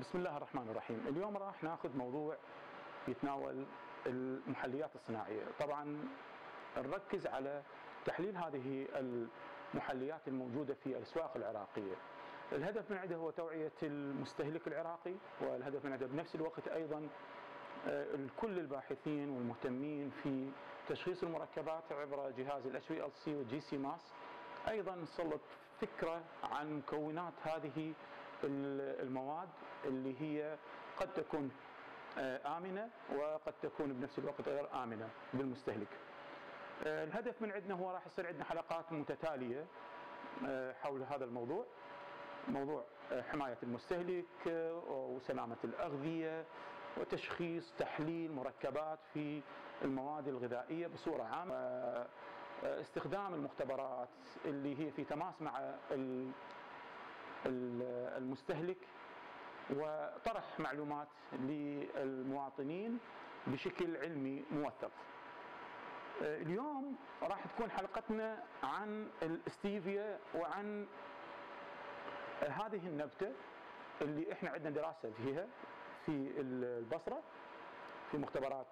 بسم الله الرحمن الرحيم. اليوم راح ناخذ موضوع يتناول المحليات الصناعية. طبعا نركز على تحليل هذه المحليات الموجودة في الأسواق العراقية. الهدف من عندها هو توعية المستهلك العراقي والهدف من عندها بنفس الوقت أيضا آه، كل الباحثين والمهتمين في تشخيص المركبات عبر جهاز ال HPLC وال GC mass أيضا نسلط فكرة عن مكونات هذه المواد اللي هي قد تكون آه، آمنة وقد تكون بنفس الوقت غير آمنة بالمستهلك. آه، الهدف من عندنا هو راح يصير عندنا حلقات متتالية آه، حول هذا الموضوع. موضوع حماية المستهلك وسلامة الأغذية وتشخيص تحليل مركبات في المواد الغذائية بصورة عامة. استخدام المختبرات اللي هي في تماس مع المستهلك وطرح معلومات للمواطنين بشكل علمي موثق. اليوم راح تكون حلقتنا عن الاستيفيا وعن هذه النبتة اللي إحنا عندنا دراسة فيها في البصرة في مختبرات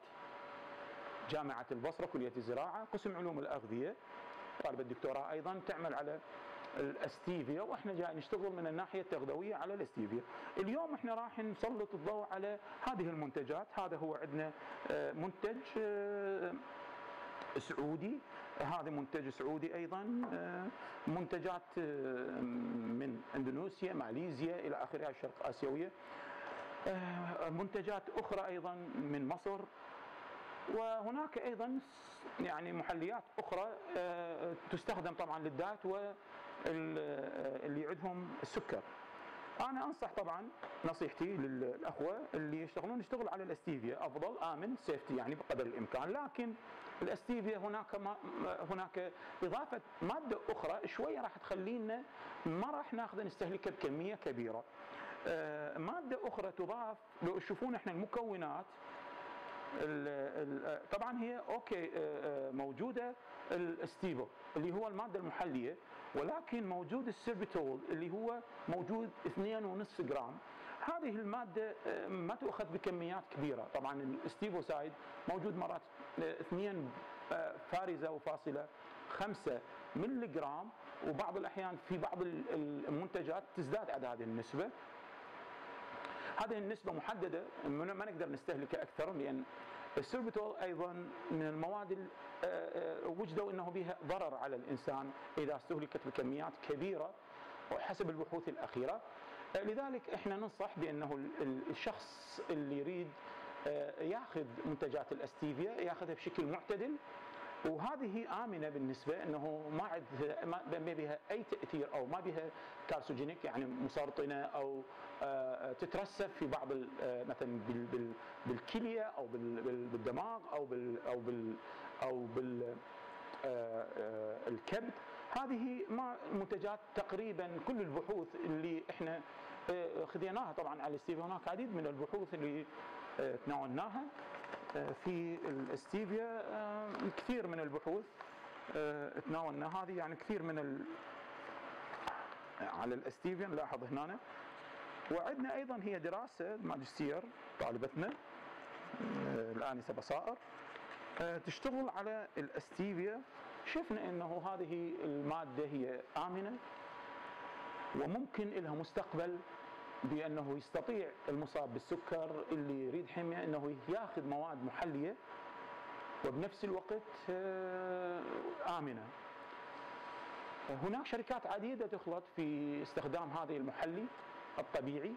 جامعة البصرة كلية الزراعة قسم علوم الأغذية طالبة الدكتوراه أيضا تعمل على الأستيفيا وإحنا جاي نشتغل من الناحية التغذوية على الأستيفيا. اليوم إحنا راح نسلط الضوء على هذه المنتجات، هذا هو عندنا آه، منتج آه، سعودي. هذا منتج سعودي أيضا آه، منتجات من إندونيسيا ماليزيا إلى آخره الشرق آسيوية. منتجات أخرى أيضا من مصر. وهناك أيضا يعني محليات أخرى تستخدم طبعا للدايت واللي عندهم السكر. أنا أنصح طبعا نصيحتي للأخوة اللي يشتغلون يشتغلوا على الأستيفيا أفضل آمن سيفتي يعني بقدر الإمكان لكن الأستيفيا هناك ما هناك إضافة مادة أخرى شوية راح تخلينا ما راح ناخذ نستهلكها بكمية كبيرة. آه، مادة أخرى تضاف لو تشوفون إحنا المكونات طبعا هي okay آه، آه، موجودة الاستيفيو اللي هو المادة المحلية ولكن موجود السوربيتول اللي هو موجود 2.5 جرام. هذه المادة آه، ما تؤخذ بكميات كبيرة. طبعا ال stevioside موجود مرات 2 فارزة وفاصلة 5 ملي جرام وبعض الأحيان في بعض المنتجات تزداد هذه النسبة. هذه النسبة محددة ما نقدر نستهلكها أكثر لأن السيربيتول أيضا من المواد آه، آه، وجدوا أنه بها ضرر على الإنسان إذا استهلكت بكميات كبيرة وحسب البحوث الأخيرة. آه، لذلك إحنا ننصح بأنه الشخص اللي يريد ياخذ منتجات الأستيفيا ياخذها بشكل معتدل وهذه آمنة بالنسبة إنه ما عندها ما بها أي تأثير أو ما بها كارسوجينيك يعني مسرطنة أو آه، تترسب في بعض آه، مثلا بالكلية أو بالدماغ أو بال أو بال أو بال آه، الكبد. هذه ما منتجات تقريبا كل البحوث اللي إحنا خذيناها طبعا على ستيفي هناك عديد من البحوث اللي تناولناها. في الاستيفيا آه، كثير من البحوث آه، تناولنا. هذه يعني كثير من ال... على الاستيفيا نلاحظ هنا وعندنا أيضا هي دراسة ماجستير طالبتنا آه، الانسه بصائر تشتغل على الاستيفيا. شفنا إنه هذه المادة هي آمنة وممكن لها مستقبل بأنه يستطيع المصاب بالسكر اللي يريد حميه إنه ياخذ مواد محلية وبنفس الوقت آه، آمنة. هناك شركات عديدة تخلط في استخدام هذه المحلي الطبيعي